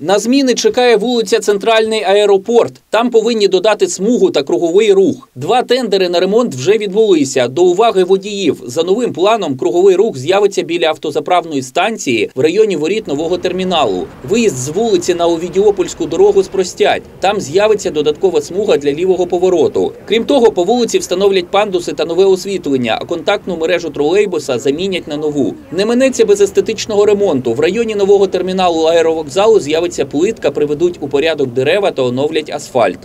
На зміни чекає вулиця Центральний аеропорт. Там повинні додати смугу та круговий рух. Два тендери на ремонт вже відбулися. До уваги водіїв. За новим планом круговий рух з'явиться біля автозаправної станції в районі воріт нового терміналу. Виїзд з вулиці на Овідіопольську дорогу спростять. Там з'явиться додаткова смуга для лівого повороту. Крім того, по вулиці встановлять пандуси та нове освітлення, а контактну мережу тролейбуса замінять на нову. Не минеться без естетичного ремонту. В районі нового терміналу аеровокзалу з'явиться плитка, приведуть у порядок дерева та оновлять асфальт.